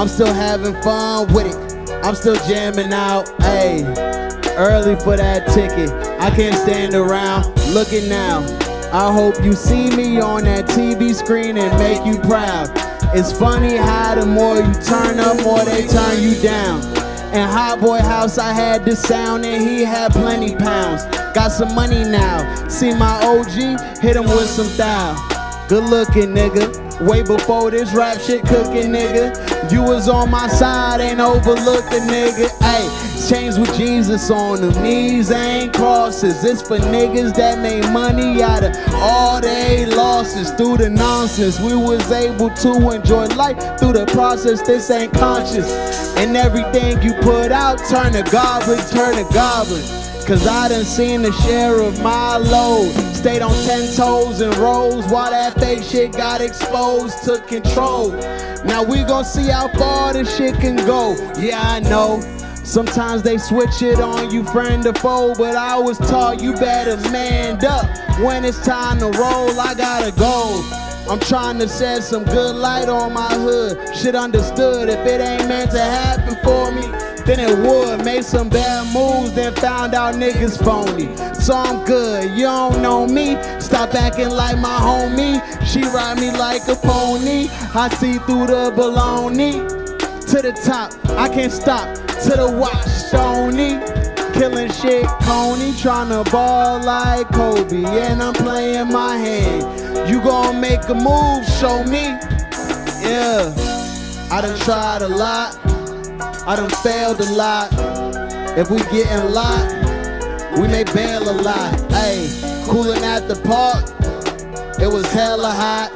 I'm still having fun with it. I'm still jamming out. Hey, early for that ticket. I can't stand around looking now. I hope you see me on that TV screen and make you proud. It's funny how the more you turn up, more they turn you down. In Hot Boy House, I had the sound and he had plenty pounds. Got some money now. See my OG, hit him with some style. Good looking nigga. Way before this rap shit cooking nigga. You was on my side, ain't overlooked a nigga. Ayy, chains with Jesus on them. Knees ain't crosses. It's for niggas that made money out of all they losses. Through the nonsense, we was able to enjoy life through the process. This ain't conscious. And everything you put out, turn a goblin, turn a goblin. Cause I done seen the share of my load. Stayed on 10 toes and rolls while that fake shit got exposed, took control. Now we gon' see how far this shit can go. Yeah, I know. Sometimes they switch it on you, friend or foe, but I was taught you better man up. When it's time to roll, I gotta go. I'm trying to shed some good light on my hood. Shit understood. If it ain't meant to happen for me, then it would. Made some bad moves, then found out niggas phony. So I'm good. You don't know me. Stop acting like my homie. She ride me like a pony. I see through the baloney. To the top, I can't stop. To the watch, stony. Killing shit, Coney, tryna ball like Kobe, and I'm playing my hand. You gon' make a move, show me. Yeah, I done tried a lot, I done failed a lot. If we getting locked, we may bail a lot. Hey, cooling at the park, it was hella hot.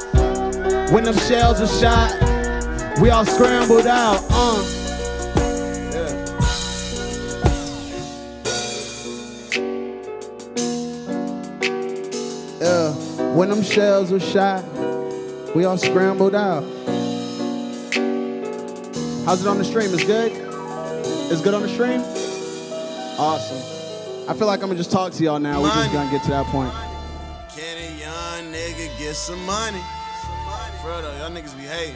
When them shells were shot, we all scrambled out. Uh. Yeah, when them shells were shot, we all scrambled out. How's it on the stream? It's good? It's good on the stream? Awesome. I feel like I'm gonna just talk to y'all now. We're just gonna get to that point. Can a young nigga get some money? Y'all niggas be hating.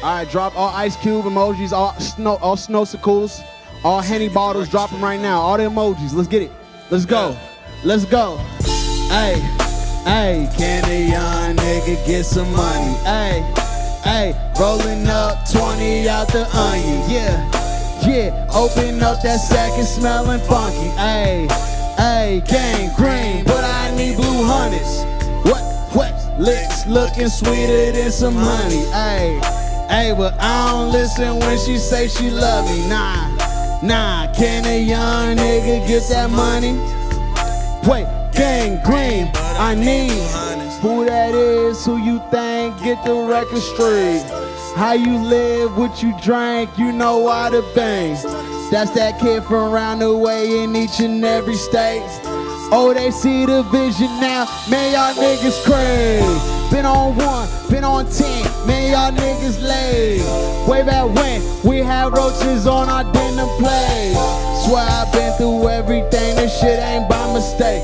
All right, drop all Ice Cube emojis, all snow, all snowsicles, all Henny bottles. Drop them right now. All the emojis. Let's get it. Let's go. Let's go. Hey, hey, can a young nigga get some money? Hey, hey, rolling up 20 out the onion. Yeah, yeah, open up that sack and smelling funky. Hey, hey, gang green, but I need blue hundreds. What, what, licks looking sweeter than some honey. Hey, hey, but I don't listen when she say she love me. Nah, nah, can a young nigga get that money? Wait, gang green, I need who that is, who you think, get the record straight. How you live, what you drank, you know how the bang. That's that kid from around the way in each and every state. Oh, they see the vision now, man, y'all niggas crazy. Been on one, been on ten, man, y'all niggas late. Way back when we had roaches on our denim plate. Swear I've been through everything, this shit ain't by mistake.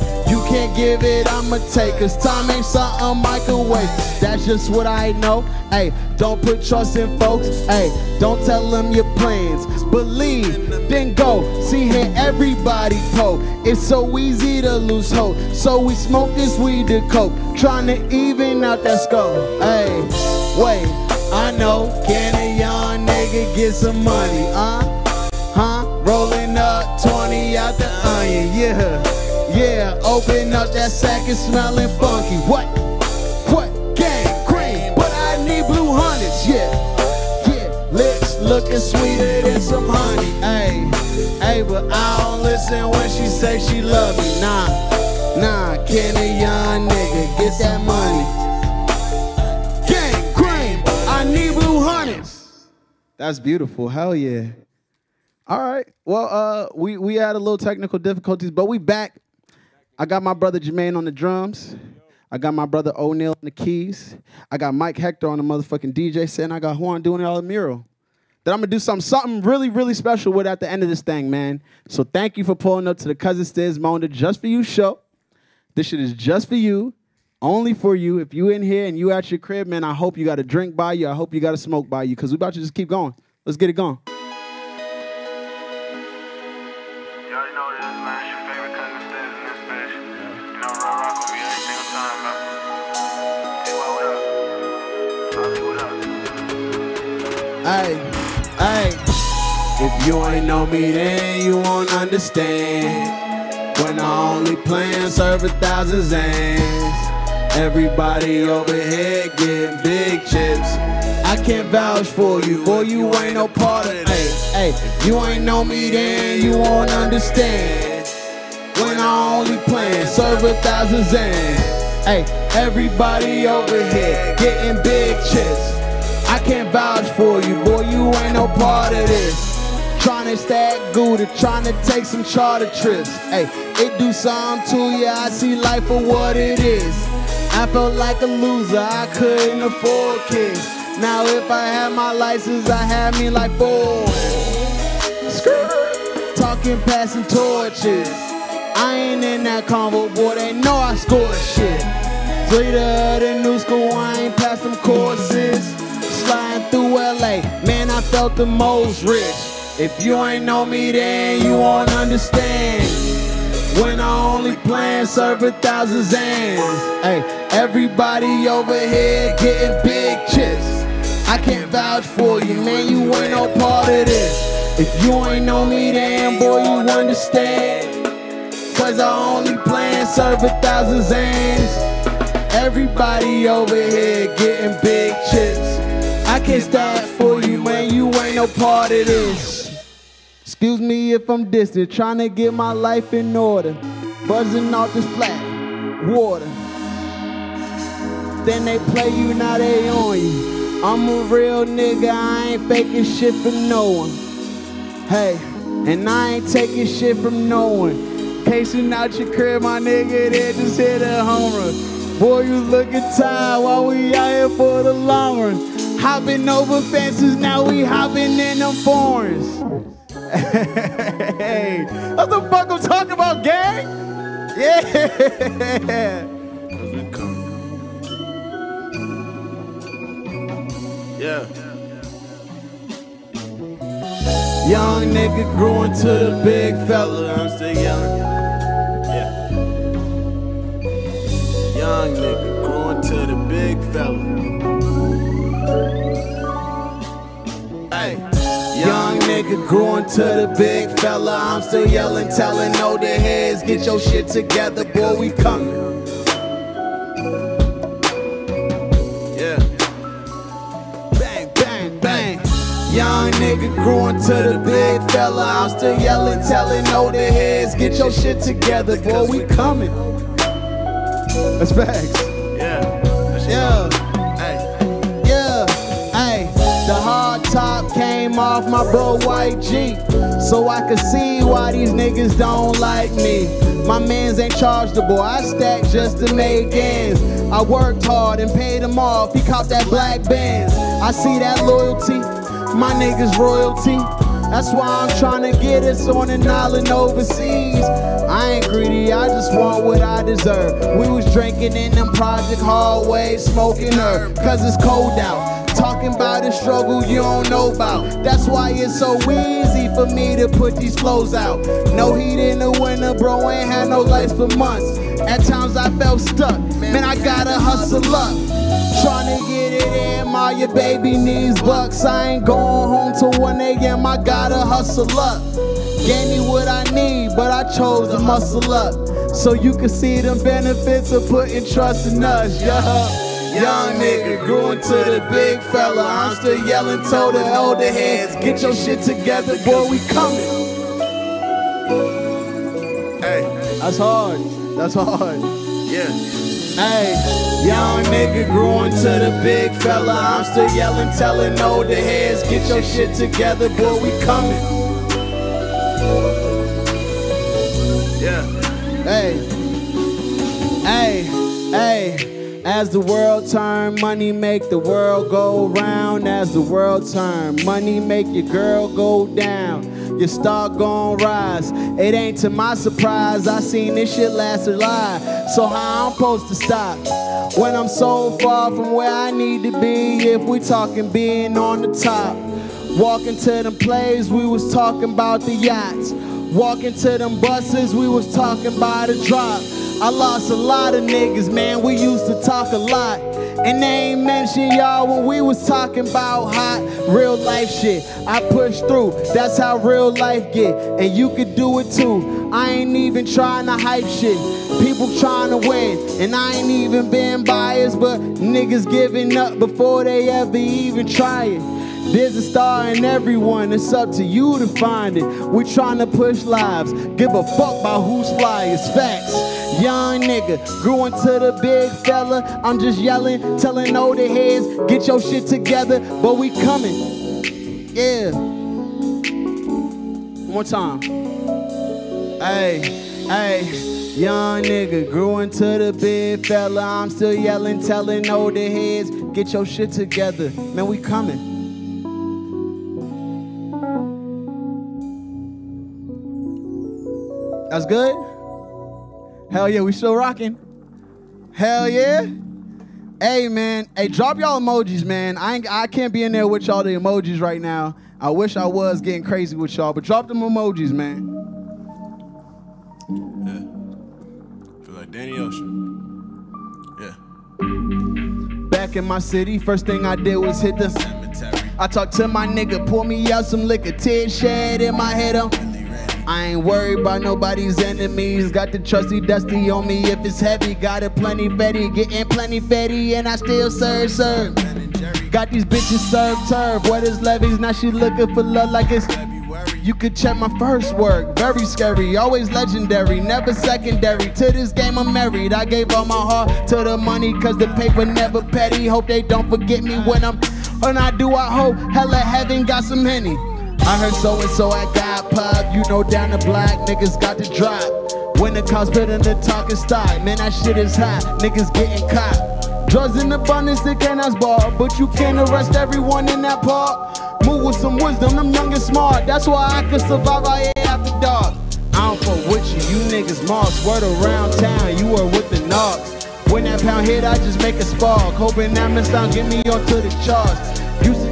Can't give it, I'ma take, cause time ain't something microwave. That's just what I know. Hey, don't put trust in folks. Hey, don't tell them your plans. Believe, then go. See here, everybody poke. It's so easy to lose hope. So we smoke this weed to cope. Trying to even out that skull. Hey, wait, I know. Can a young nigga get some money? Uh, huh? Rolling up 20 out the onion. Yeah, yeah. Open up that sack and smelling funky. What? What? Gang green, but I need blue hundreds. Yeah, yeah. Lips looking sweeter than some honey. Hey, hey, but I don't listen when she say she love me. Nah, nah. Can a young nigga get that money? Gang green, I need blue hundreds. That's beautiful. Hell yeah. All right. Well, uh, we we had a little technical difficulties, but we back. I got my brother Jermaine on the drums. I got my brother O'Neal on the keys. I got Mike Hector on the motherfucking DJ set, I got Juan doing it all the mural. That I'm gonna do something, something really, really special with at the end of this thing, man. So thank you for pulling up to the Cousin Stizz Monda Just For You show. This shit is just for you, only for you. If you in here and you at your crib, man, I hope you got a drink by you. I hope you got a smoke by you, because we about to just keep going. Let's get it going. Hey, hey. If you ain't know me, then you won't understand. When I only plan serve a thousand zans. Everybody over here getting big chips. I can't vouch for you, boy. You ain't no part of this. Hey, hey. You ain't know me, then you won't understand. When I only plan serve a thousand zans. Hey, everybody over here getting big chips. I can't vouch for you, boy. You ain't no part of this. Trying Tryna stack Gouda, tryna take some charter trips. Hey, it do something to you. I see life for what it is. I felt like a loser. I couldn't afford kids. Now if I had my license, I had me like four. Skirt. Talking, passing torches. I ain't in that convo, boy. They know I score shit. Leader of the new school, I ain't passed them courses. Sliding through LA, man, I felt the most rich. If you ain't know me, then you won't understand. When I only plan serve a thousand zans. Hey, everybody over here getting big chips. I can't vouch for you, man, you ain't no part of this. If you ain't know me, then boy, you understand. Cause I only plan serve a thousand zans. Everybody over here getting big chips. Can't stand for you, man. You ain't no part of this. Excuse me if I'm distant, trying to get my life in order. Buzzing off this flat water. Then they play you, now they on you. I'm a real nigga, I ain't faking shit for no one. Hey, and I ain't taking shit from no one. Casing out your crib, my nigga, they just hit a home run. Boy, you looking tired while we out here for the long run. Hopping over fences, now we hopping in them foreigns. hey, what the fuck I'm talking about, gang? Yeah. Yeah. Young nigga grew into the big fella, I'm still yelling. Young nigga growing to the big fella. Hey. Young nigga grew into the big fella. I'm still yelling, telling all the heads, get your shit together, boy, we coming. Yeah. Bang, bang, bang. Young nigga grew into the big fella. I'm still yelling, telling all the heads, get your shit together, boy, we coming. That's facts. Yeah. That shit Yeah. Hey. Yeah, hey, the hard top came off my bro white Jeep. So I could see why these niggas don't like me. My mans ain't chargeable, I stacked just to make ends. I worked hard and paid him off, he caught that black Benz. I see that loyalty, my niggas royalty. That's why I'm trying to get us on an island overseas. I ain't greedy, I just want what I deserve. We was drinking in them project hallways, smoking herb, cause it's cold out. Talking about the struggle you don't know about. That's why it's so easy for me to put these flows out. No heat in the winter, bro, ain't had no lights for months. At times I felt stuck, man, I gotta hustle up. Tryna get my your baby needs bucks. I ain't going home till 1 a.m. I gotta hustle up. Gave me what I need, but I chose to muscle up. So you can see the benefits of putting trust in us, yeah. Young nigga grew into the big fella. I'm still yelling, told the older heads, get your shit together, boy, we coming. Hey. That's hard. That's hard. Yeah. Hey, young nigga growing to the big fella. I'm still yelling, telling older heads, get your shit together, boy, we coming. Yeah. Hey, hey, hey. As the world turn, money make the world go round. As the world turn, money make your girl go down. Your star gon' rise. It ain't to my surprise. I seen this shit last lie. So how I'm supposed to stop? When I'm so far from where I need to be, if we talking being on the top. Walking to them plays, we was talking about the yachts. Walking to them buses, we was talking about a drop. I lost a lot of niggas, man. We used to talk a lot. And they ain't mention y'all when we was talking about hot real life shit. I push through, that's how real life get. And you could do it too. I ain't even trying to hype shit. People trying to win, and I ain't even been biased, but niggas giving up before they ever even try it. There's a star in everyone, it's up to you to find it. We trying to push lives, give a fuck about who's fly, it's facts. Young nigga, grew into the big fella. I'm just yelling, telling older heads, get your shit together, but we coming. Yeah. One more time. Hey, hey, young nigga, grew into the big fella. I'm still yelling, telling older heads, get your shit together. Man, we coming. That's good? Hell yeah, we still rocking. Hell yeah. Hey man, hey, drop y'all emojis, man. I ain't, I can't be in there with y'all the emojis right now. I wish I was getting crazy with y'all, but drop them emojis, man. Yeah. Feel like Danny Ocean. Yeah. Back in my city, first thing I did was hit the. Cemetery. I talked to my nigga, pour me out some liquor, tear shed in my head. I'm. I ain't worried about nobody's enemies. Got the trusty dusty on me if it's heavy. Got it plenty fetty, getting plenty fetty, and I still serve, serve. And. Got these bitches served turf. What is levies? Now she looking for love like it's. You could check my first work. Very scary, always legendary, never secondary. To this game, I'm married. I gave all my heart to the money, cause the paper never petty. Hope they don't forget me when I'm. When I do, I hope hella heaven got some henny. I heard so and so I got pop. You know, down the block, niggas got the drop. When the cops in the talking stock, man, that shit is hot. Niggas getting caught. Drugs in abundance, they cannot bar, but you can't arrest everyone in that park. Move with some wisdom, them young and smart. That's why I can survive out here after dark. I don't fuck with you, you niggas moss. Word around town, you are with the knocks. When that pound hit, I just make a spark. Hoping that missed out, get me onto the charts.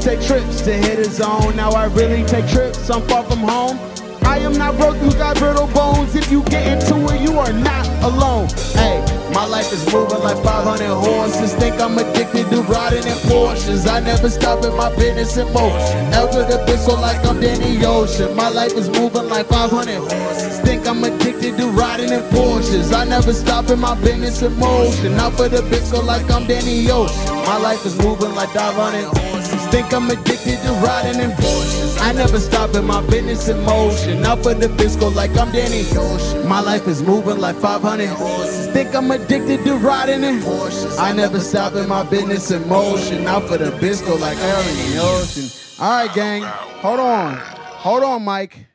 Take trips to hit a zone, now I really take trips. I'm far from home. I am not broke, you got brittle bones. If you get into it, you are not alone. Hey, my life is moving like 500 horses. Think I'm addicted to riding in Porsches. I never stop in my business in motion. Ever the so like I'm Danny Ocean. My life is moving like 500 horses. Think I'm addicted to riding in Porsches. I never stop in my business in motion. Not for the so like I'm Danny Ocean. My life is moving like 500 horses. Think I'm addicted to riding in Porsches. I never stop in my business in motion. Not for the bisco like I'm Danny Ocean. My life is moving like 500 horses. Think I'm addicted to riding in Porsches. I never stop in my business in motion. Not for the bisco like I'm Danny Ocean. All right, gang. Hold on. Hold on, Mike.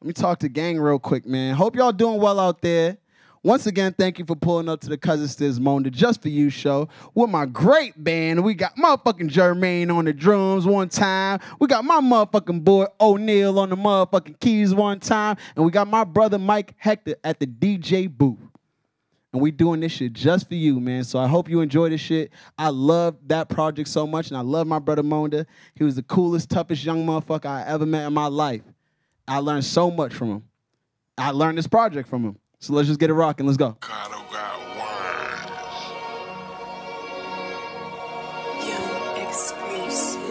Let me talk to gang real quick, man. Hope y'all doing well out there. Once again, thank you for pulling up to the Cousin Stizz the Just For You show with my great band. We got motherfucking Jermaine on the drums one time. We got my motherfucking boy O'Neal on the motherfucking keys one time. And we got my brother Mike Hector at the DJ booth. And we doing this shit just for you, man. So I hope you enjoy this shit. I love that project so much, and I love my brother Monda. He was the coolest, toughest young motherfucker I ever met in my life. I learned so much from him. I learned this project from him. So let's just get it rocking. Let's go. Cardo oh got wine. Young exclusive.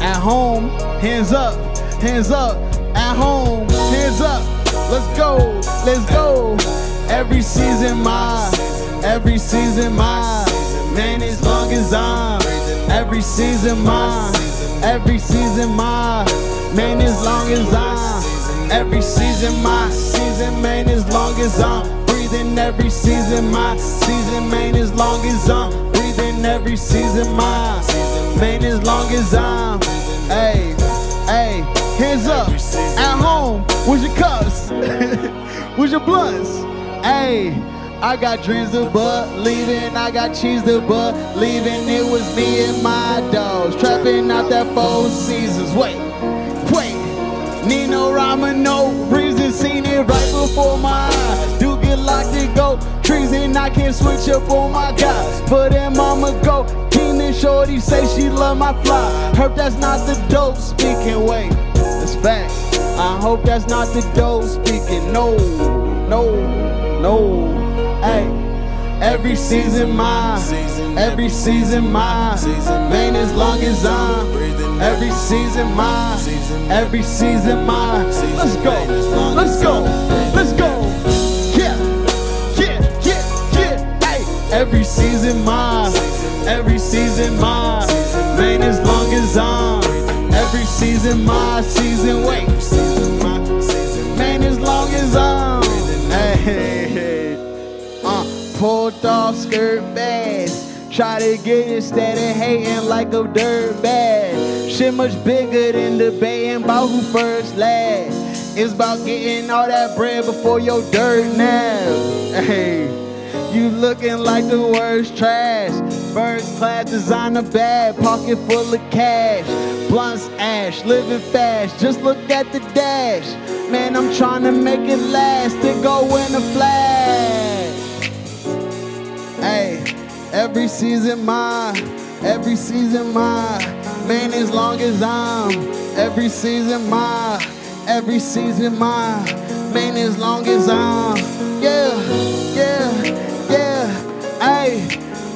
At home, hands up, hands up. At home, hands up. Let's go, let's go. Every season, my, every season, my. Man, as long as I'm, every season, my, every season, my. Man, as long as I'm. Every season, my season, man, as long as I'm breathing. Every season, my season, man, as long as I'm breathing. Every season, my man, as long as I'm. Hey, hey, hands up. At home, where's your cups? where's your blunts? Hey. I got dreams to believing, I got cheese to believing. It was me and my dogs trapping out that four seasons. Wait, wait. Need no no reason. Seen it right before my eyes. Get locked and go. Treason, I can't switch up on my guys. For them, I'ma go. King and Shorty say she love my fly. Hope that's not the dope speaking. Wait, it's facts. I hope that's not the dope speaking. No, no, no. Hey. Every season mine, every season mine, man as long as I'm, every season mine, every season mine. Let's go, let's go, every season mine, every season mine, man as long as I'm, every season my season. Wait, man as long as I'm. Hey. Uh, pulled off skirt bags. Try to get instead of hating like a dirt bag. Shit much bigger than debating about who first last. It's about getting all that bread before your dirt nap. Hey, you looking like the worst trash. First class designer bag, pocket full of cash. Blunts ash, living fast. Just look at the dash. Man, I'm trying to make it last. It go in a flash. Hey, every season mine, every season mine. Man, as long as I'm, every season mine, every season mine. Man, as long as I'm, Hey,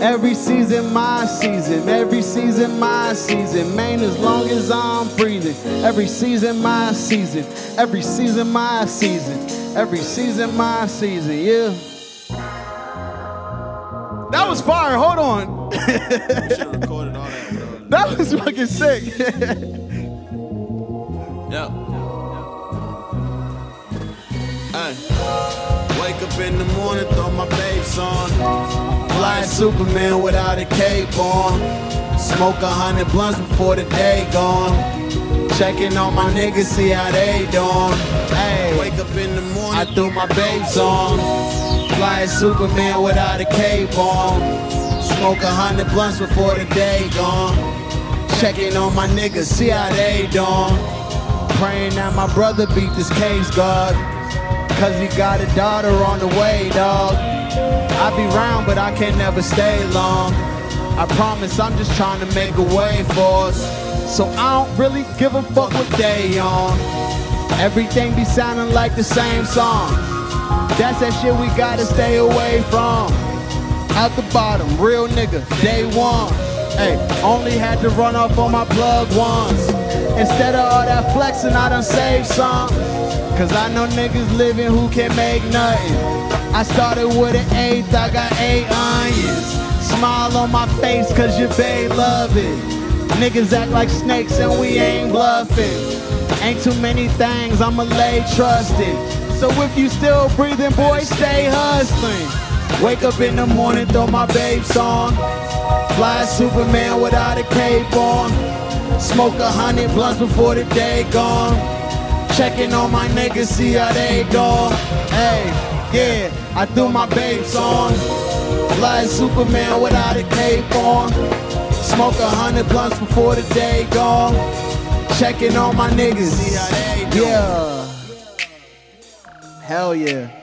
every season my season, every season my season. Man, as long as I'm breathing, every season my season, every season my season, every season my season. Yeah. That was fire. Hold on. Should've recorded all that. That was fucking sick. Yeah. Hey. Wake up in the morning, throw my babes on. Fly Superman without a cape on. Smoke a hundred blunts before the day gone. Checking on my niggas, see how they doing. Hey, wake up in the morning, I threw my babes on. Fly Superman without a cape on. Smoke a hundred blunts before the day gone. Checking on my niggas, see how they doing. Praying that my brother beat this case, God. Cause he got a daughter on the way, dog. I be round, but I can never stay long. I promise I'm just trying to make a way for us. So I don't really give a fuck what they on. Everything be sounding like the same song. That's that shit we gotta stay away from. At the bottom, real nigga, day one. Hey, only had to run off on my plug once. Instead of all that flexing, I done saved some. Cause I know niggas living who can't make nothing. I started with an eighth, I got eight onions. Smile on my face cause your babe love it. Niggas act like snakes and we ain't bluffing. Ain't too many things I'ma lay trusted. So if you still breathing, boy, stay hustling. Wake up in the morning, throw my babe song. Fly Superman without a cape on. Smoke a hundred blunts before the day gone. Checking on my niggas, see how they go. Hey, yeah, I threw my babes on. Fly Superman without a cape on. Smoke a hundred blunts before the day gone. Checking on my niggas, see how they do. Yeah. Hell yeah.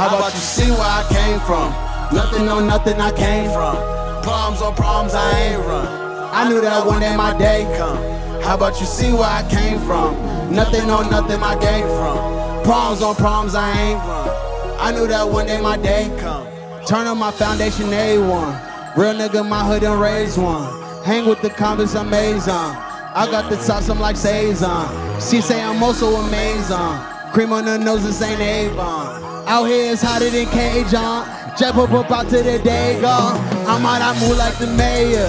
How about you see where I came from? Nothing on nothing I came from. Problems on problems I ain't run. I knew that one day my day come. How about you see where I came from? Nothing on nothing I came from. Problems on problems I ain't run. I knew that one day my day come. Turn on my foundation A1. Real nigga, my hood and raised one. Hang with the convicts, amazing. I got the sauce, I'm like Saison. She say I'm also amazing. Cream on the nose, this ain't Avon. Out here it's hotter than K-John. Uh. Jet up up out to the day gone. I'm out, I move like the mayor.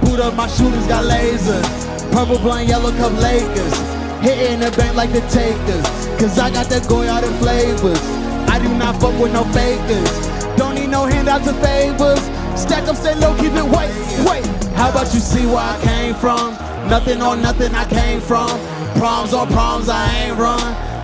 Boot up, my shooters got lasers. Purple, blunt, yellow cup Lakers. Hitting the bank like the takers. Cause I got that Goyard and flavors. I do not fuck with no fakers. Don't need no handouts or favors. Stack up, stay low, keep it wait, wait. How about you see where I came from? Nothing on nothing I came from. Proms on proms I ain't run.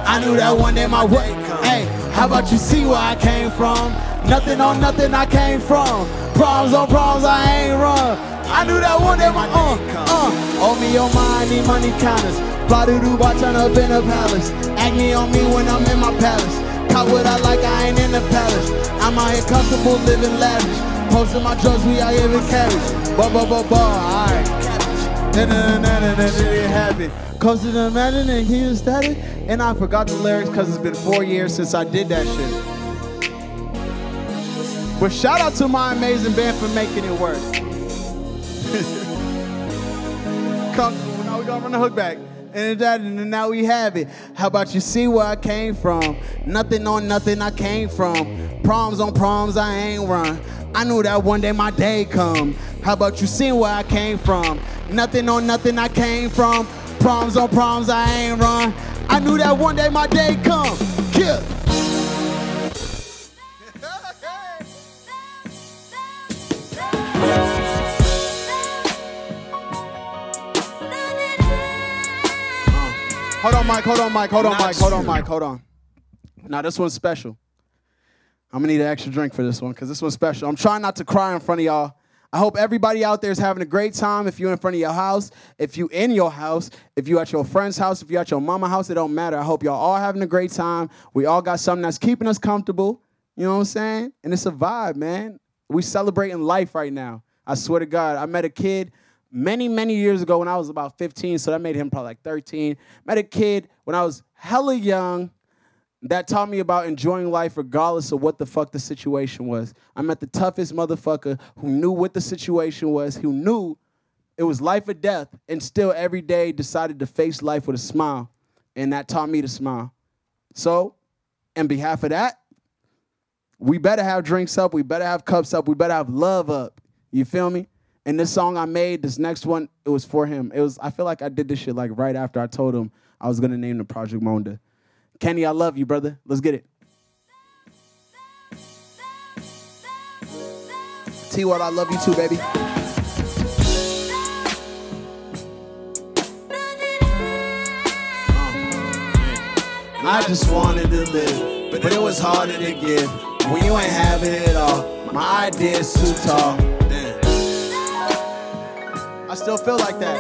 I knew that one day my way. Hey, how about you see where I came from? Nothing on nothing I came from. Problems on problems I ain't run. I knew that one day my uh uh. Owe me your mind, need money counters. Dubai, turn up in a palace. Acne on me when I'm in my palace. Caught what I like, I ain't in the palace. I'm out here comfortable, living lavish. Posting my drugs, we out here in carriage. Ba ba ba ba, alright. Na na it happened. Cause to the and he was static. And I forgot the lyrics because it's been four years since I did that shit. But shout out to my amazing band for making it work. Come, now we gonna run the hook back. And that, and now we have it. How about you see where I came from? Nothing on nothing I came from. Proms on proms I ain't run. I knew that one day my day come. How about you see where I came from? Nothing on nothing I came from. Proms on proms I ain't run. I knew that one day my day come. Kill. Hold on, Mike. Hold on, Mike. Hold on, Mike. Hold on. Mike. Hold on. Now this one's special. I'm gonna need an extra drink for this one because this one's special. I'm trying not to cry in front of y'all. I hope everybody out there is having a great time. If you're in front of your house, if you in your house, if you at your friend's house, if you're at your mama house, it don't matter. I hope y'all all having a great time. We all got something that's keeping us comfortable. You know what I'm saying? And it's a vibe, man. We celebrating life right now. I swear to God. I met a kid many, many years ago when I was about 15, so that made him probably like 13. Met a kid when I was hella young that taught me about enjoying life regardless of what the fuck the situation was. I met the toughest motherfucker who knew what the situation was, who knew it was life or death, and still every day decided to face life with a smile. And that taught me to smile. So, in behalf of that, we better have drinks up, we better have cups up, we better have love up. You feel me? And this song I made, this next one, it was for him. It was I feel like I did this shit like right after I told him I was gonna name the project Monda. Kenny, I love you, brother. Let's get it. T Word, I love you too, baby. I just wanted to live, but it was harder to give. When you ain't having it all, my ideas too tall. Damn. I still feel like that.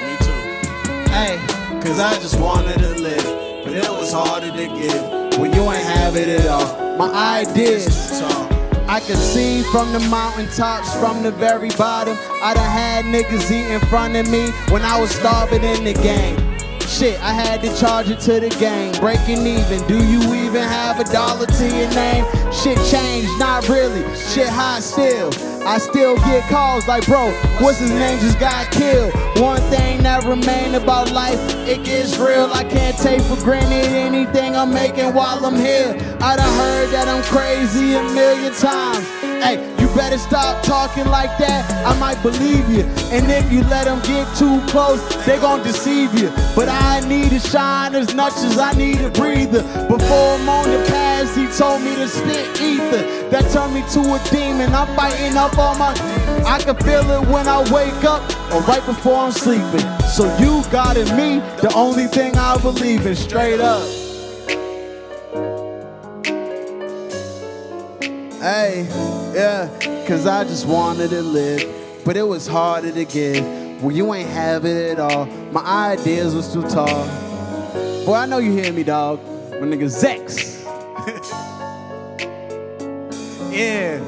Me too. Hey, Cause I just wanted to live, but it was harder to give. when you ain't having it at all, my ideas. I could see from the mountaintops, from the very bottom. I done had niggas eat in front of me when I was starving in the game. Shit, I had to charge it to the game. Breaking even. Do you even have a dollar to your name? Shit changed, not really. Shit hot still. I still get calls like, bro, what's his name just got killed. One thing that remain about life, it gets real. I can't take for granted anything I'm making while I'm here. I done heard that I'm crazy a million times. Hey, you better stop talking like that. I might believe you. And if you let them get too close, they gon' deceive you. But I need to shine as much as I need a breather. Before I'm on the pass, he told me to spit ether. That turned me to a demon. I'm fighting up all my. I can feel it when I wake up or right before I'm sleeping. So you got in me, the only thing I believe in, straight up. Hey, yeah, cause I just wanted to live, but it was harder to give. When you ain't have it at all, my ideas was too tall. Boy, I know you hear me, dog. My nigga Zex. yeah,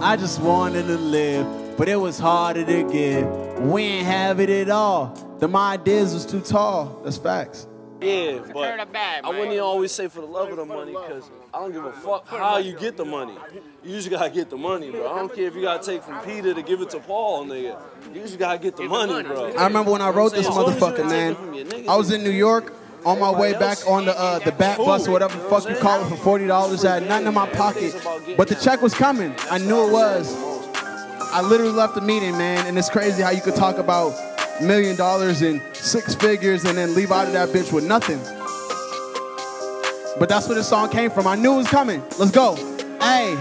I just wanted to live, but it was harder to give. We ain't have it at all. The my ideas was too tall. That's facts. Yeah, but I wouldn't always say for the love of the money because I don't give a fuck how you get the money. You just gotta get the money, bro. I don't care if you gotta take from Peter to give it to Paul, nigga. You just gotta get the money, bro. I remember when I wrote this As long as you motherfucker, man. taking from your niggas, I was in New York on my way back on the uh, the bat bus or whatever the fuck you call it for forty dollars. I had nothing in my pocket, but the check was coming. I knew it was. I literally left the meeting, man, and it's crazy how you could talk about million dollars and six figures and then leave out of that bitch with nothing. But that's where the song came from. I knew it was coming. Let's go. Hey.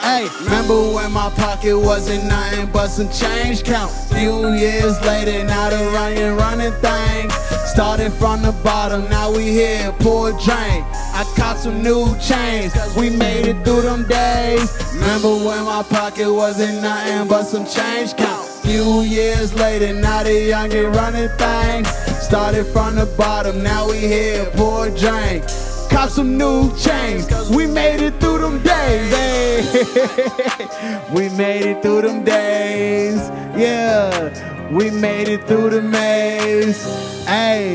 Hey, remember when my pocket wasn't nothing but some change count? Few years later, now the running, running thing. Started from the bottom, now we here, pour a drink. I caught some new chains, we made it through them days. Remember when my pocket wasn't nothing but some change count? Few years later, now the young youngin' running things. Started from the bottom, now we here, pour a drink. Cop some new chains. We made it through them days. Hey. Eh? we made it through them days. Yeah. We made it through the maze. Hey.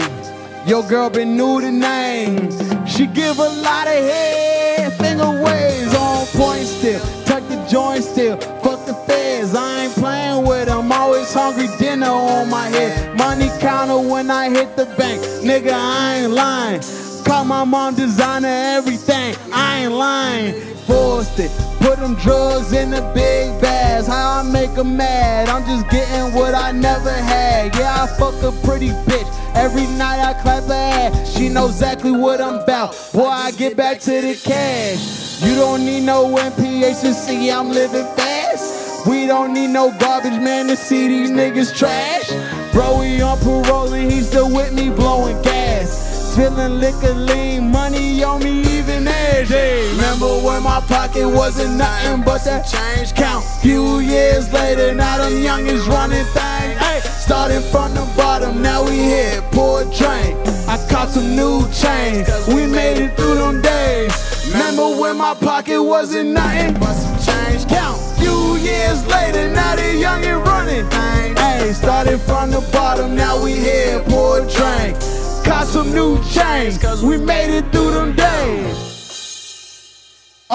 Your girl been new to names. She give a lot of head. Finger waves on point still. Tuck the joint still. Fuck the feds. I ain't playing with them. Always hungry dinner on my head. Money counter when I hit the bank. Nigga, I ain't lying. My mom designer everything. I ain't lying. Forced it. Put them drugs in the big bags. How I make them mad. I'm just getting what I never had. Yeah, I fuck a pretty bitch. Every night I clap her ass. She knows exactly what I'm about. Boy, I get back to the cash. You don't need no MPH to see I'm living fast. We don't need no garbage man to see these niggas trash. Bro, he on parole and he still with me blowing gas. Feeling liquor lean, money on me even edge. Hey, remember when my pocket wasn't nothing but that change count? Few years later, now them youngins running things. Starting from the bottom, now we here, pour a drink. I caught some new chains, we made it through them days. Remember when my pocket wasn't nothing but some change count? Few years later, now the youngin' running things. Hey, starting from the bottom, now we here, pour a drink. Caught some new chains, cause we made it through them days.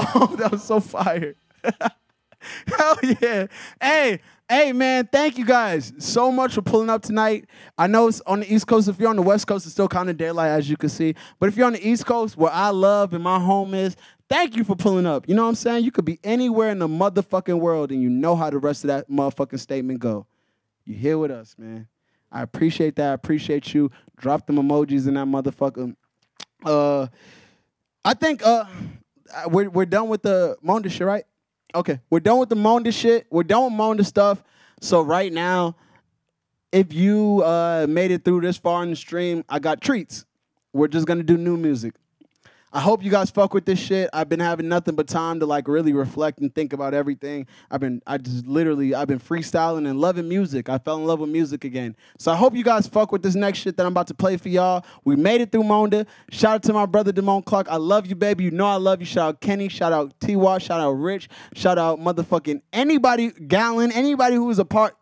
Oh, that was so fire. Hell yeah. Hey, hey man, thank you guys so much for pulling up tonight. I know it's on the East Coast. If you're on the West Coast, it's still kind of daylight, as you can see. But if you're on the East Coast, where I love and my home is, thank you for pulling up. You know what I'm saying? You could be anywhere in the motherfucking world and you know how the rest of that motherfucking statement go. You here with us, man. I appreciate that. I appreciate you. Drop them emojis in that motherfucker. Uh, I think uh, we're we're done with the Monda shit, right? Okay, we're done with the Monda shit. We're done with Monda stuff. So right now, if you uh, made it through this far in the stream, I got treats. We're just gonna do new music. I hope you guys fuck with this shit. I've been having nothing but time to like really reflect and think about everything. I've been I just literally I've been freestyling and loving music. I fell in love with music again. So I hope you guys fuck with this next shit that I'm about to play for y'all. We made it through Monda. Shout out to my brother Damone Clark. I love you, baby. You know I love you. Shout out Kenny. Shout out T Watt. Shout out Rich. Shout out motherfucking anybody, Gallon, anybody who was a part,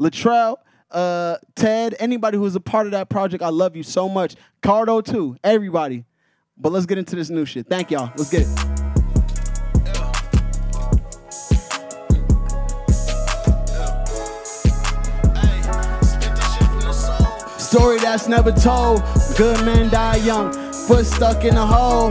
Latrell uh, Ted, anybody who was a part of that project, I love you so much. Cardo too, everybody. But let's get into this new shit. Thank y'all. Let's get it. Story that's never told. Good men die young. Foot stuck in a hole.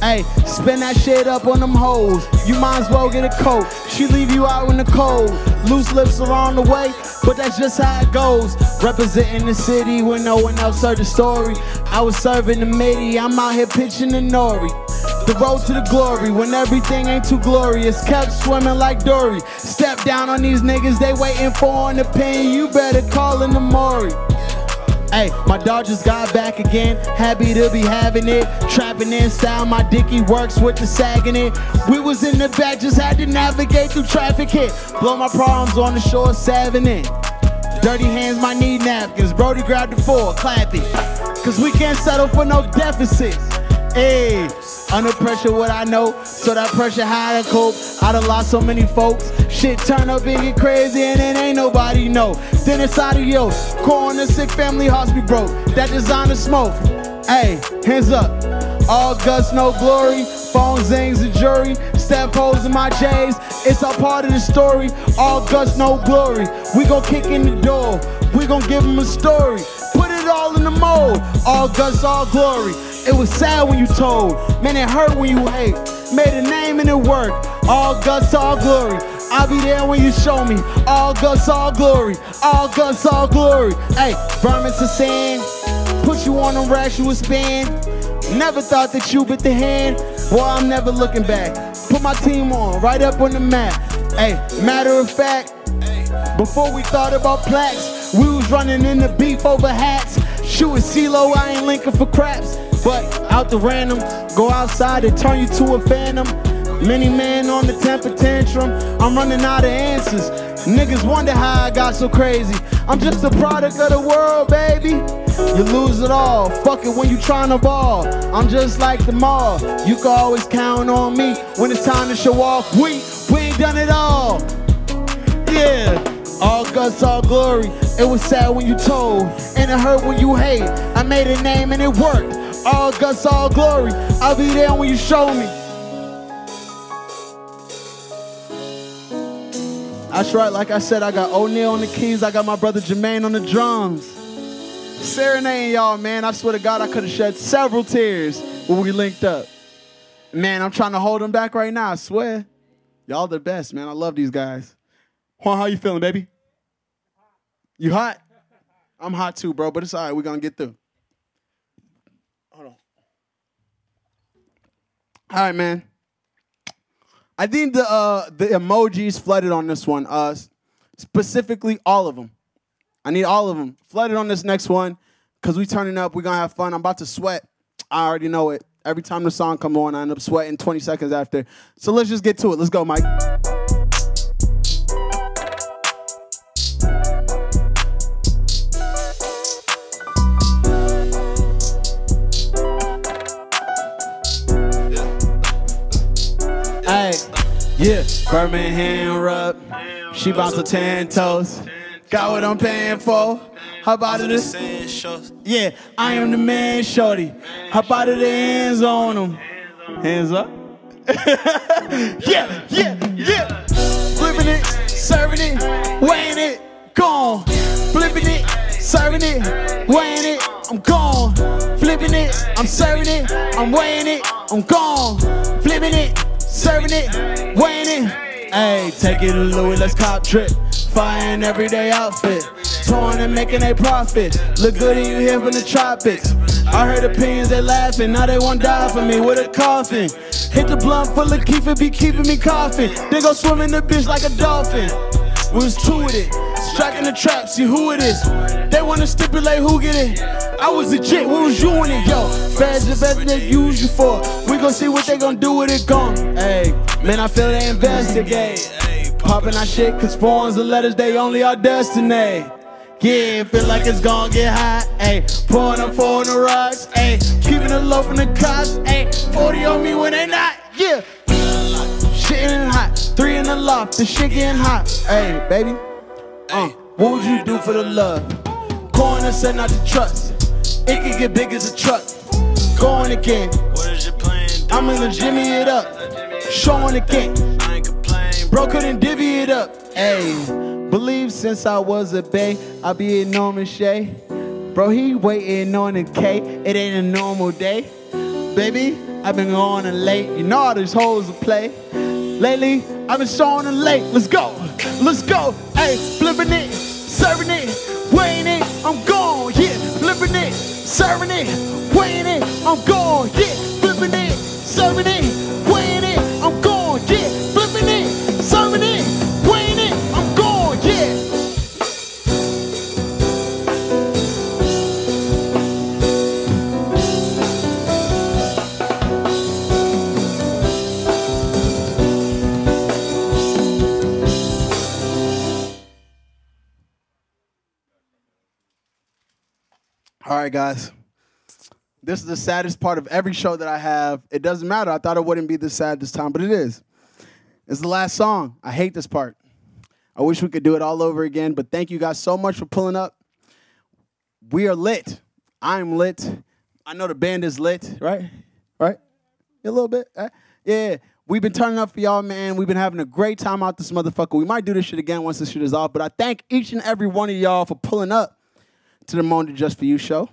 Hey, spin that shit up on them hoes. You might as well get a coat. She leave you out in the cold. Loose lips along the way, but that's just how it goes. Representing the city when no one else heard the story. I was serving the midi, I'm out here pitching the nori. The road to the glory when everything ain't too glorious. Kept swimming like Dory. Step down on these niggas, they waiting for an opinion. You better call in the Maury. Hey, my dog just got back again. Happy to be having it. Trapping in style, my dicky works with the sagging it. We was in the back, just had to navigate through traffic hit. Blow my problems on the shore, seven in. Dirty hands, my need napkins. Brody grabbed the four, clap it. Cause we can't settle for no deficits. Hey, under pressure, what I know. So that pressure, how to cope. I done lost so many folks. Shit turn up and get crazy, and it ain't nobody know. Then it's adios. Corner sick family hearts be broke. That designer smoke. Hey, hands up. All guts, no glory. Phone zings, the jury. Step holes in my J's. It's all part of the story. All guts, no glory. We gon' kick in the door. We gon' give them a story. Put it all in the mold. All guts, all glory. It was sad when you told. Man, it hurt when you hate. Made a name and it worked. All guts, all glory. I'll be there when you show me. All guts, all glory. All guts, all glory. Hey, vermin's a sin. Put you on them racks you would spend. Never thought that you bit the hand. Boy, I'm never looking back. Put my team on, right up on the map. Hey, matter of fact, before we thought about plaques, we was running in the beef over hats. Shooting CeeLo, I ain't linking for craps. But out the random, go outside and turn you to a phantom. Many men on the temper tantrum. I'm running out of answers. Niggas wonder how I got so crazy. I'm just a product of the world, baby. You lose it all. Fuck it when you tryna ball. I'm just like the mall. You can always count on me when it's time to show off. We we ain't done it all. Yeah. All guts, all glory. It was sad when you told, and it hurt when you hate. I made a name and it worked. All guts, all glory. I'll be there when you show me. That's right, like I said, I got O'Neal on the keys, I got my brother Jermaine on the drums. Serenading y'all, man. I swear to God, I could have shed several tears when we linked up. Man, I'm trying to hold them back right now, I swear. Y'all the best, man. I love these guys. Juan, how you feeling, baby? You hot? I'm hot too, bro, but it's all right. We're going to get through. Hold on. All right, man. I think the uh, the emojis flooded on this one. Uh, specifically, all of them. I need all of them flooded on this next one because we turning up. We're gonna have fun. I'm about to sweat. I already know it. Every time the song come on, I end up sweating 20 seconds after. So let's just get to it. Let's go, Mike. Birmingham rub. She bounce her ten toes. Got what I'm paying for. How about it? Yeah, I am the man, shorty. How about it? Hands on them. Hands up. yeah, yeah, yeah. Flipping it, serving it, weighing it, gone. Flipping it, serving it, weighing it, I'm gone. Flipping it, I'm serving it, I'm weighing it, I'm gone. Flipping it, serving it, weighing it. Hey, take it to Louis, let's cop trip. Fire an everyday outfit. Torn and making a profit. Look good and you here from the tropics. I heard opinions, they laughing. Now they want to die for me with a coffin. Hit the blunt full of keef, it be keeping me coughing. They go swim in the bitch like a dolphin. We was two with it. Striking the trap, see who it is. They wanna stipulate who get it. I was legit, what was you in it, yo? Feds the best they use you for. We gon' see what they gon' do with it gone. Hey, man, I feel they investigate. Popping our shit, cause forms and letters, they only our destiny. Yeah, feel like it's gonna get hot, ayy. Pouring up on the rocks, ayy. Keeping it low from the cops, ayy. 40 on me when they not, yeah. Shit getting hot, three in the loft, the shit getting hot. Hey, baby, uh, what would you do for the love? Corner send out the trust. it could get big as a truck. Going again, What is your plan? I'm gonna jimmy it up, showing again. I ain't complain. Bro couldn't divvy it up. Hey, believe since I was a bay, I be a Norman Shay. Bro, he waiting on a K. It ain't a normal day. Baby, I've been on and late. You know all these hoes will play. Lately, I've been showing and late. Let's go. Let's go. Hey, flipping it, serving it, weighing it. I'm gone. Yeah, flipping it, serving it, weighing it. I'm gone. Yeah, flipping it, serving it. All right, guys. This is the saddest part of every show that I have. It doesn't matter. I thought it wouldn't be this sad this time, but it is. It's the last song. I hate this part. I wish we could do it all over again, but thank you guys so much for pulling up. We are lit. I'm lit. I know the band is lit, right? Right? A little bit. eh? Yeah. We've been turning up for y'all, man. We've been having a great time out this motherfucker. We might do this shit again once this shit is off, but I thank each and every one of y'all for pulling up to the Monda Just For You show.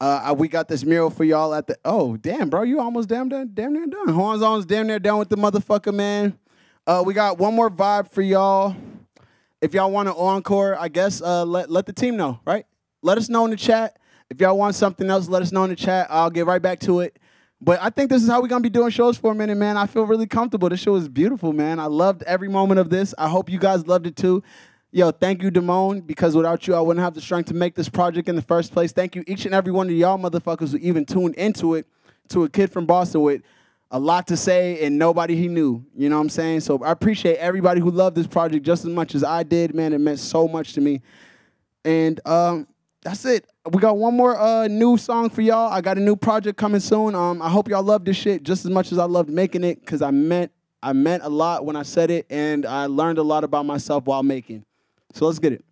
Uh, we got this mural for y'all at the. Oh, damn, bro, you almost damn done, damn near done. Horns on's damn near done with the motherfucker, man. Uh, we got one more vibe for y'all. If y'all want an encore, I guess uh, let let the team know, right? Let us know in the chat. If y'all want something else, let us know in the chat. I'll get right back to it. But I think this is how we're gonna be doing shows for a minute, man. I feel really comfortable. This show is beautiful, man. I loved every moment of this. I hope you guys loved it too. Yo, thank you, Damone, because without you, I wouldn't have the strength to make this project in the first place. Thank you, each and every one of y'all motherfuckers who even tuned into it, to a kid from Boston with a lot to say and nobody he knew. You know what I'm saying? So I appreciate everybody who loved this project just as much as I did, man. It meant so much to me. And um, that's it. We got one more uh, new song for y'all. I got a new project coming soon. Um, I hope y'all love this shit just as much as I loved making it, because I meant I meant a lot when I said it, and I learned a lot about myself while making. So let's get it.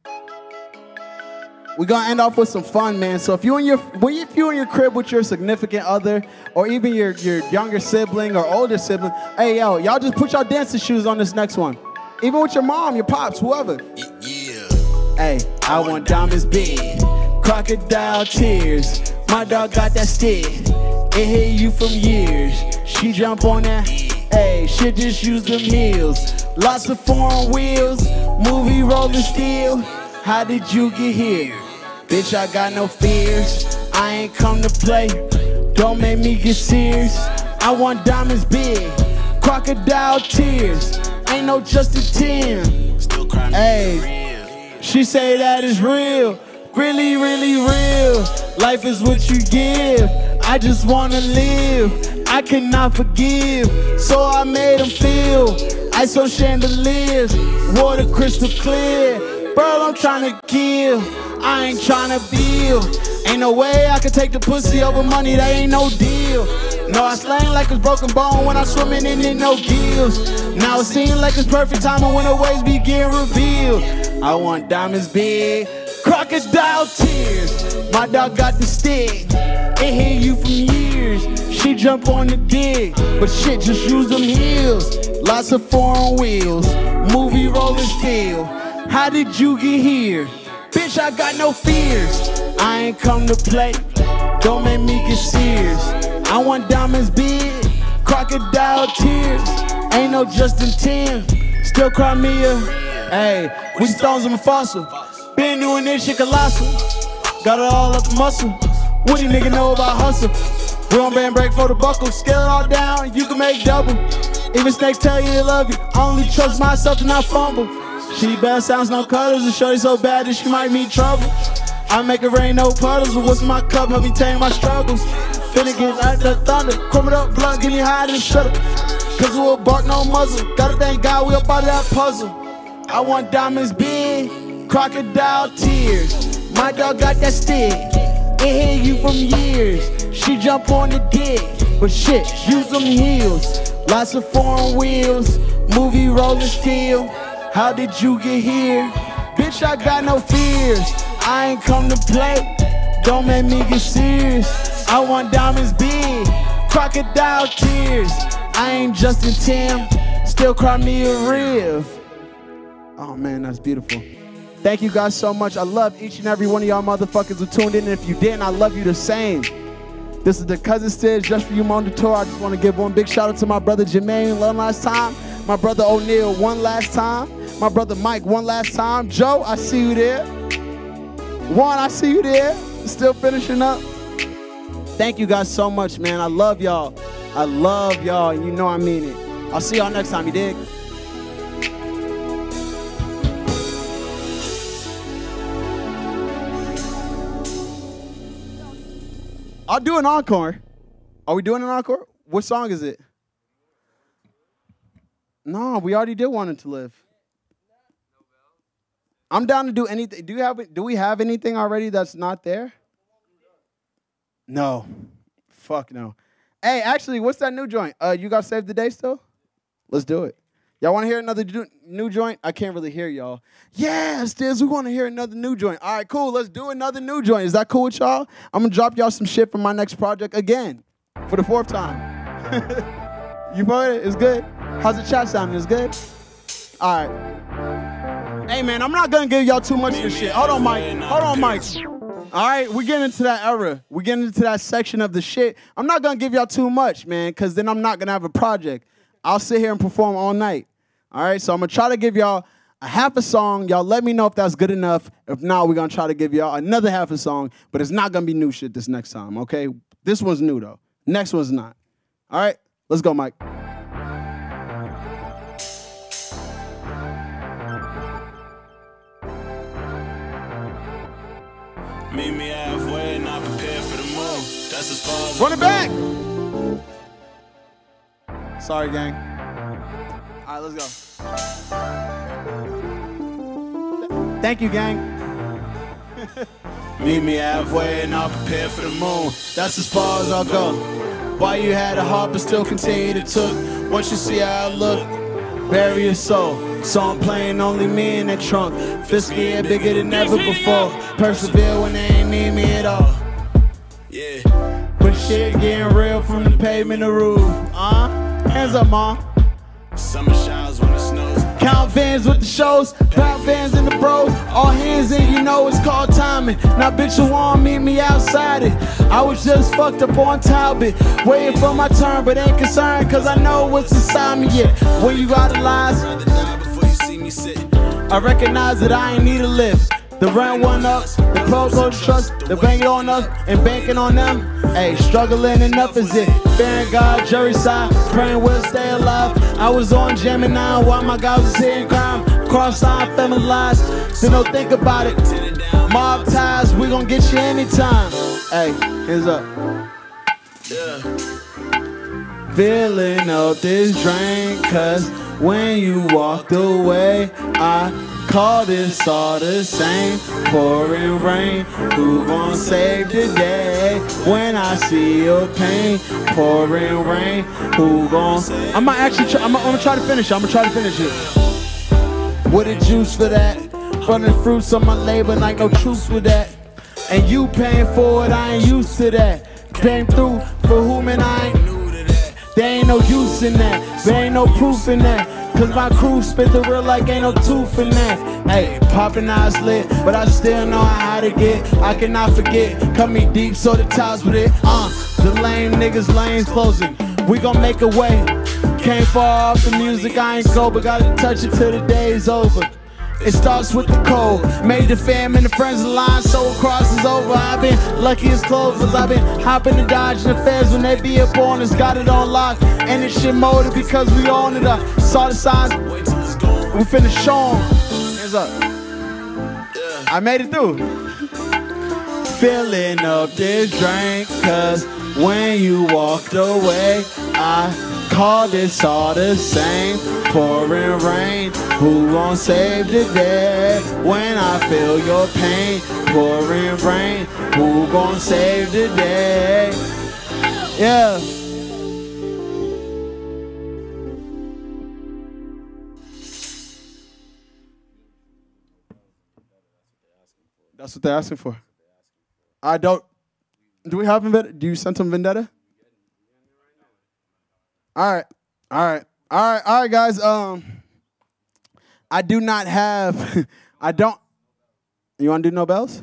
We're gonna end off with some fun, man. So if you in your if you in your crib with your significant other, or even your your younger sibling or older sibling, hey yo, y'all just put your dancing shoes on this next one. Even with your mom, your pops, whoever. Yeah. Hey, I want diamonds big, crocodile tears. My dog got that stick, it hit you from years. She jump on that, hey, shit just use them heels. Lots of foreign wheels, movie rolling steel. How did you get here? Bitch, I got no fears. I ain't come to play. Don't make me get serious. I want diamonds big, crocodile tears. Ain't no Justin Tim. Still crying. Hey, she say that is real, really, really real. Life is what you give. I just wanna live. I cannot forgive, so I made him feel. On chandeliers, water crystal clear. Bro, I'm trying to kill. I ain't trying to build. Ain't no way I can take the pussy over money, that ain't no deal. No, I slang like it's broken bone when I'm swimming in it, no gills. Now it seems like it's perfect timing when the waves begin revealed. I want diamonds big, crocodile tears. My dog got the stick, it hit you from years. Jump on the dick, but shit, just use them heels. Lots of foreign wheels, movie rolling steel. How did you get here? Bitch, I got no fears. I ain't come to play. Don't make me get serious. I want diamonds big, crocodile tears. Ain't no Justin Tim. Still cry me a. Hey, we stones in fossil. Been doing this shit colossal. Got it all up the muscle. What do you nigga know about hustle? We on band break for the buckle. Scale it all down, you can make double. Even snakes tell you they love you. I only trust myself to not fumble. She bad sounds, no colors. And shorty so bad that she might meet trouble. I make it rain, no puddles. But what's my cup? Help me tame my struggles. Finna get out the thunder. Crumble up blood, get me high and shut up. Cause we'll bark no muzzle. Gotta thank God we up out of that puzzle. I want diamonds big, crocodile tears. My dog got that stick. It hit you from years. She jump on the dick, but shit, use them heels. Lots of foreign wheels, movie rolling steel. How did you get here? Bitch, I got no fears. I ain't come to play. Don't make me get serious. I want diamonds big, crocodile tears. I ain't Justin Tim. Still cry me a. Oh man, that's beautiful. Thank you guys so much. I love each and every one of y'all motherfuckers who tuned in. And if you didn't, I love you the same. This is the Cousin Stizz, just for you, Mon Tour. I just want to give one big shout out to my brother Jermaine one last time. My brother O'Neal one last time. My brother Mike one last time. Joe, I see you there. Juan, I see you there. Still finishing up. Thank you guys so much, man. I love y'all. I love y'all, and you know I mean it. I'll see y'all next time, you dig? I'll do an encore. Are we doing an encore? What song is it? No, we already did one to live. I'm down to do anything. Do you have do we have anything already that's not there? No. Fuck no. Hey, actually, what's that new joint? Uh you got Save the Day still? Let's do it. Y'all want to hear another new joint? I can't really hear y'all. Yes, Diz, we want to hear another new joint. All right, cool. Let's do another new joint. Is that cool with y'all? I'm gonna drop y'all some shit from my next project again for the fourth time. you heard it? It's good. How's the chat sounding? It's good. All right. Hey man, I'm not gonna give y'all too much of this shit. Hold on, Mike. Hold on, Mike. All right, we're getting into that era. We're getting into that section of the shit. I'm not gonna give y'all too much, man, because then I'm not gonna have a project. I'll sit here and perform all night. All right, so I'm gonna try to give y'all a half a song. Y'all let me know if that's good enough. If not, we're gonna try to give y'all another half a song, but it's not gonna be new shit this next time, okay? This one's new though. Next one's not. All right, let's go, Mike. Meet me halfway, not prepared for the move. That's as far as Run it back. Sorry, gang. All right, let's go. Thank you, gang. Meet me halfway and I'll prepare for the moon. That's as far as I'll go. Why you had a heart but still continue to took? Once you see how I look, bury your soul. So I'm playing only me in the trunk. Fisky year bigger than ever before. Persevere when they ain't need me at all. Yeah. But shit getting real from the pavement to roof. Uh, hands up, mom. Summer showers when it snows. Count fans with the shows, pound vans in the bros, all hands in, you know it's called timing. Now, bitch, you want meet me outside it. I was just fucked up on Talbot, waiting for my turn, but ain't concerned, cause I know what's inside me yet. When you idolize, Rather die before you see me sit. I recognize that I ain't need a lift. The rent went up, the clothes go to trust, the bank on us and banking on them. Hey, struggling enough is it. Bearing God, jury side, praying we'll stay alive. I was on Gemini while my guys was hitting crime. Cross eyed, feminized, so don't think about it. Mob ties, we gon' get you anytime. Hey, hands up. Yeah. Filling up this drink, cause when you walked away, I call this all the same. Pouring rain, who gon' save the day? When I see your pain, pouring rain, who gon' I'm gonna actually try, I'm, gonna- I'm gonna try to finish it. I'm gonna try to finish it. What a juice for that. Running fruits on my labor like no truce with that. And you paying for it, I ain't used to that. Came through for whom and I ain't New to that. there ain't no use in that. There ain't no proof in that. Cause my crew spit the real like ain't no tooth in that. Hey, poppin' eyes lit, but I still know how to get. I cannot forget. Cut me deep so the ties with it. Uh, the lame niggas lanes closing. We gon' make a way. Can't fall off the music, I ain't go, but gotta touch it till the day's over. It starts with the cold. Made the fam and the friends align, so cross is over. I've been lucky as clovers. I've been hopping and dodging affairs when they be up on us. Got it on lock. And this shit molded because we own it up. Saw the signs, Wait till it's gone. we finna show. Hands up. I made it through. Filling up this drink, cause when you walked away, I called this all the same. Pouring rain, who won't save the day? When I feel your pain, pouring rain, who gon' save the day? Yeah. That's what they're asking for. I don't. Do we have a Vendetta? Do you send them Vendetta? All right, all right, all right, all right, guys. Um, I do not have. I don't. You want to do no bells?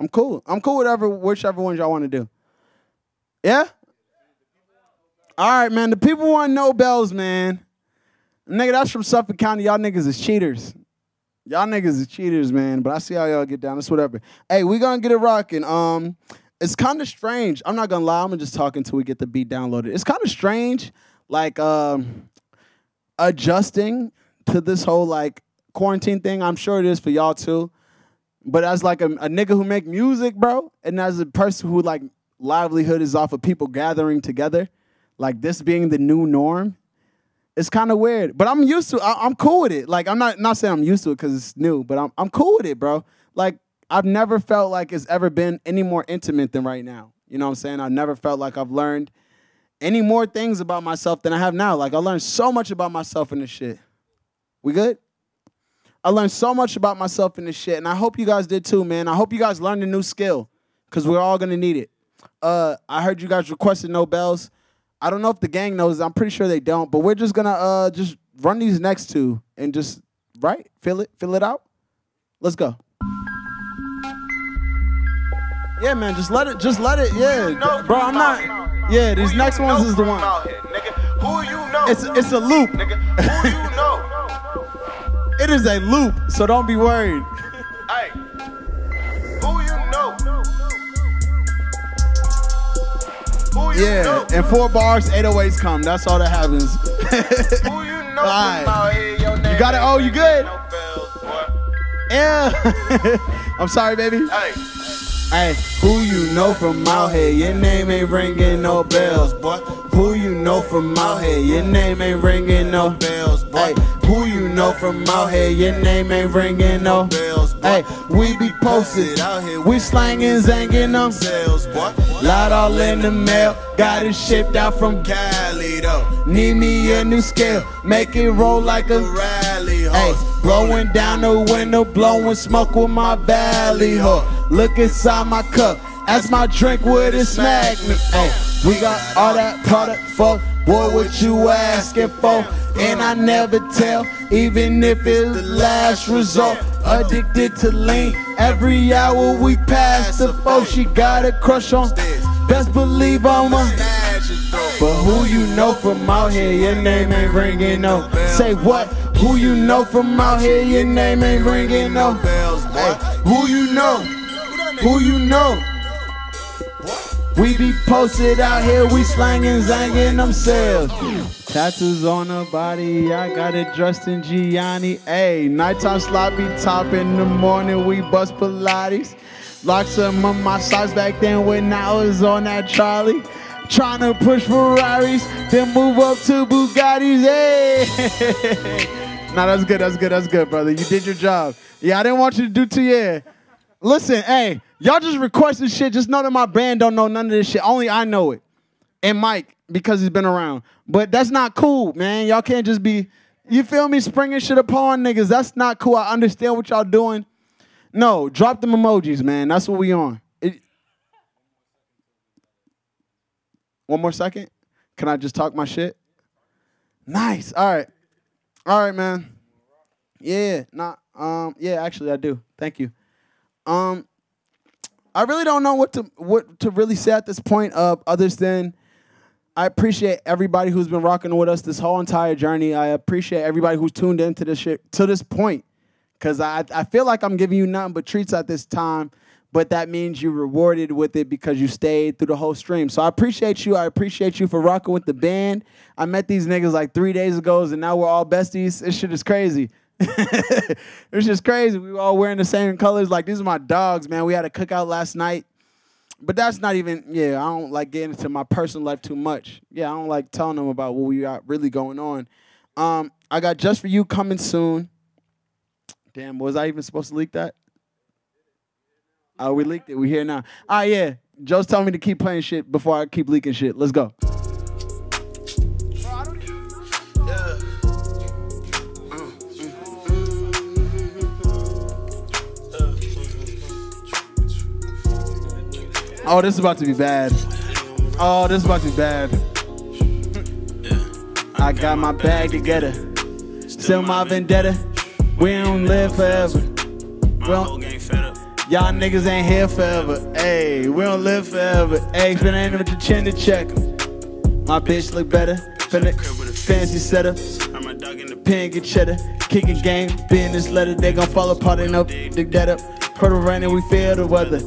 I'm cool. I'm cool whatever, whichever ones y'all want to do. Yeah. All right, man. The people want no bells, man. Nigga, that's from Suffolk County. Y'all niggas is cheaters. Y'all niggas is cheaters, man. But I see how y'all get down. It's whatever. Hey, we gonna get it rocking. Um, it's kind of strange. I'm not gonna lie. I'm gonna just talk until we get the beat downloaded. It's kind of strange, like um, adjusting to this whole like quarantine thing. I'm sure it is for y'all too. But as like a, a nigga who make music, bro, and as a person who like livelihood is off of people gathering together, like this being the new norm, it's kind of weird. But I'm used to. I, I'm cool with it. Like I'm not not saying I'm used to it because it's new, but I'm I'm cool with it, bro. Like I've never felt like it's ever been any more intimate than right now. You know what I'm saying? I've never felt like I've learned any more things about myself than I have now. Like I learned so much about myself in this shit. We good? I learned so much about myself in this shit, and I hope you guys did too, man. I hope you guys learned a new skill, cause we're all gonna need it. Uh, I heard you guys requested no bells. I don't know if the gang knows. I'm pretty sure they don't, but we're just gonna uh just run these next two and just right fill it fill it out. Let's go. Yeah, man, just let it, just let it. Yeah, You know bro, I'm not. here. Yeah, these Who next ones is the one. here. Who you know? It's it's a loop. nigga. Who you know? It is a loop, so don't be worried. Hey. Who you know? Who you Yeah, know? and four bars, 808s come. That's all that happens. Who you know Alright. out here? Name got it? Oh, you good? No bells, boy. yeah. I'm sorry, baby. Hey. Hey, who you know from out here? Your name ain't ringing no bells, boy. Who you know from out here? Your name ain't ringing no bells, boy. Who you know from out here? Your name ain't ringing no bells, boy. Hey, we be posted out here. We slanging, zanging them sales, boy. Lot all in the mail. Got it shipped out from Cali, though. Need me a new scale. Make it roll like a rally Hey, blowing down the window, blowing smoke with my valley hook. Look inside my cup. As my drink would it smack me. Hey, we got all that product for boy, what you asking for? And I never tell, even if it's the last resort. Addicted to lean, every hour we pass the foe. She got a crush on. Best believe I'm a. But who you know from out here, your name ain't ringing no. Say what? Who you know from out here, your name ain't ringing no. Hey, who you know? Who you know? We be posted out here, we slanging, zanging them sales. Tattoos on her body, I got it dressed in Gianni. Ayy, nighttime sloppy top in the morning, we bust Pilates. Lock some of my socks back then when I was on that trolley. Trying to push Ferraris, then move up to Bugattis. Hey! nah, that's good, that's good, that's good, brother. You did your job. Yeah, I didn't want you to do too, yeah. Listen, hey, y'all just requested shit. Just know that my band don't know none of this shit. Only I know it. And Mike, because he's been around. But that's not cool, man. Y'all can't just be, you feel me, springing shit upon niggas. That's not cool. I understand what y'all doing. No, drop them emojis, man. That's what we on. It- One more second. Can I just talk my shit? Nice. All right. All right, man. Yeah. Nah. Um. Yeah. Actually, I do. Thank you. Um. I really don't know what to what to really say at this point. Of others than I appreciate everybody who's been rocking with us this whole entire journey. I appreciate everybody who's tuned into this shit to this point. Cause I I feel like I'm giving you nothing but treats at this time, but that means you're rewarded with it because you stayed through the whole stream. So I appreciate you. I appreciate you for rocking with the band. I met these niggas like three days ago, and now we're all besties. This shit is crazy. it's just crazy. We were all wearing the same colors. Like these are my dogs, man. We had a cookout last night. But that's not even, yeah, I don't like getting into my personal life too much. Yeah, I don't like telling them about what we got really going on. Um, I got Just For You coming soon. Damn, was I even supposed to leak that? Oh, we leaked it. We here now. Ah, yeah. Joe's telling me to keep playing shit before I keep leaking shit. Let's go. Oh, this is about to be bad. Oh, this is about to be bad. I got my bag together. Still my vendetta. We don't live forever. We don't, y'all niggas ain't here forever. Hey, we don't live forever. Hey, finna ain't with the chin to check 'em. My bitch look better. Finna fancy setup. I'm a dog in the pen get cheddar. Kicking game. Business letter. They gon' fall apart. Ain't no dig that up. Purple rain and we feel the weather.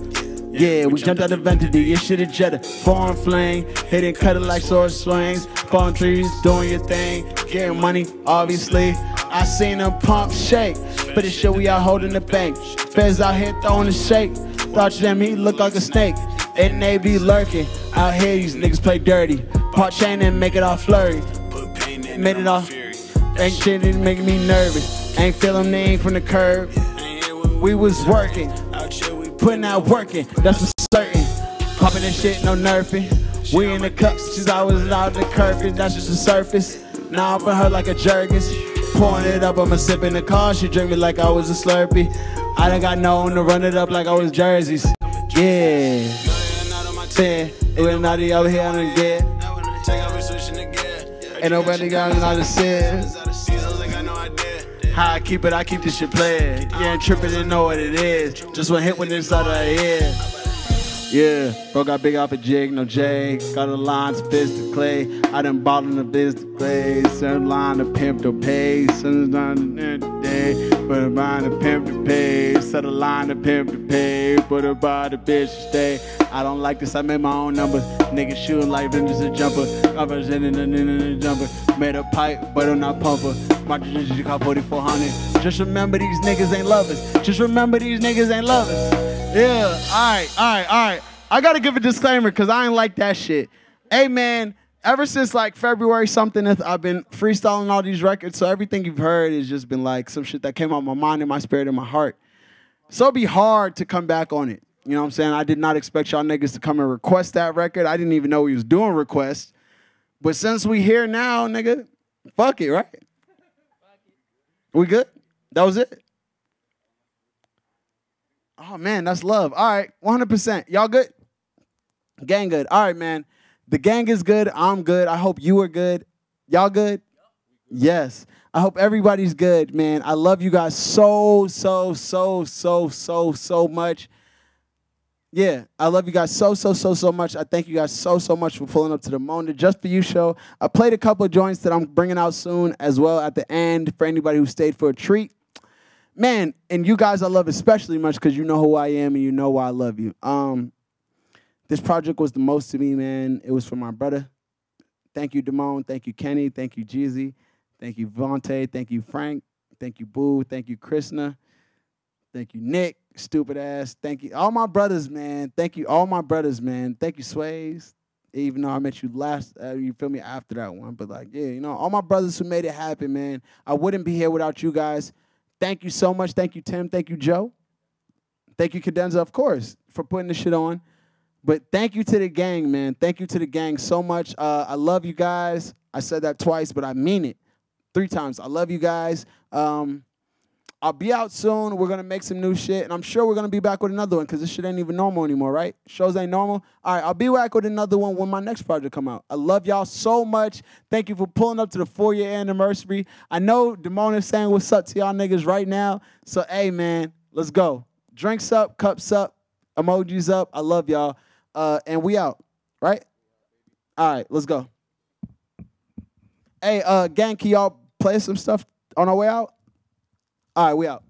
Yeah, we jumped out the Ventity, your shit a jetta. Foreign flame, hitting cut it like sword swings. Palm trees, doing your thing, getting money, obviously. I seen them pump shake, but it show we out holding the bank. Feds out here throwing the shake. Thought you them he look like a snake. And they be lurking. Out here, these niggas play dirty. Part chain and make it all flurry. Made it all. Ain't shit is making me nervous. Ain't feeling name from the curb. We was working, putting out working, that's for certain. Popping that shit, no nerfing. We in the cups, she's always out the curve, that's just the surface. Now I'm for her like a Jergens. Pouring it up, I'ma sip in the car, she drink me like I was a Slurpee. I done got known to run it up like I was jerseys. Yeah. Yeah, it was naughty over here on the get. Ain't nobody got another sin. How I keep it, I keep this shit playing. You ain't tripping and know what it is. Just one hit when it's out of ear. Yeah, bro got big off a jig, no J. Got a line, fist to clay. I done bought in the biz to clay. Send line to pimp to pay. Send line to day. Put a line to pimp to pay. Set a line to pimp to pay. Put a the bitch to stay. I don't like this, I made my own numbers. Niggas shooting like Vince a jumper. Covers in the, in the jumper. Made a pipe, but I'm not pumper. My call 4400. Just remember these niggas ain't lovers. Just remember these niggas ain't lovers. Yeah, all right, all right, all right. I gotta give a disclaimer because I ain't like that shit. Hey man, ever since like February something, I've been freestyling all these records. So everything you've heard has just been like some shit that came out my mind and my spirit and my heart. So it'd be hard to come back on it. You know what I'm saying? I did not expect y'all niggas to come and request that record. I didn't even know we was doing requests. But since we here now, nigga, fuck it, right? We good? That was it? Oh man, that's love. All right, 100%. Y'all good? Gang good. All right, man. The gang is good. I'm good. I hope you are good. Y'all good? Yes. I hope everybody's good, man. I love you guys so, so, so, so, so, so much. Yeah, I love you guys so, so, so, so much. I thank you guys so, so much for pulling up to the Monda Just For You show. I played a couple of joints that I'm bringing out soon as well at the end for anybody who stayed for a treat. Man, and you guys I love especially much because you know who I am and you know why I love you. Um, this project was the most to me, man. It was for my brother. Thank you, Damone. Thank you, Kenny. Thank you, Jeezy. Thank you, Vontae. Thank you, Frank. Thank you, Boo. Thank you, Krishna. Thank you, Nick. Stupid ass. Thank you, all my brothers, man. Thank you, all my brothers, man. Thank you, Sways. Even though I met you last, uh, you feel me after that one, but like, yeah, you know, all my brothers who made it happen, man. I wouldn't be here without you guys. Thank you so much. Thank you, Tim. Thank you, Joe. Thank you, Cadenza, of course, for putting this shit on. But thank you to the gang, man. Thank you to the gang so much. Uh, I love you guys. I said that twice, but I mean it three times. I love you guys. Um, I'll be out soon. We're gonna make some new shit, and I'm sure we're gonna be back with another one because this shit ain't even normal anymore, right? Shows ain't normal. All right, I'll be back with another one when my next project come out. I love y'all so much. Thank you for pulling up to the four year anniversary. I know Damone is saying what's up to y'all niggas right now. So hey man, let's go. Drinks up, cups up, emojis up. I love y'all. Uh, and we out, right? All right, let's go. Hey, uh, gang, can y'all play some stuff on our way out? All right, we out.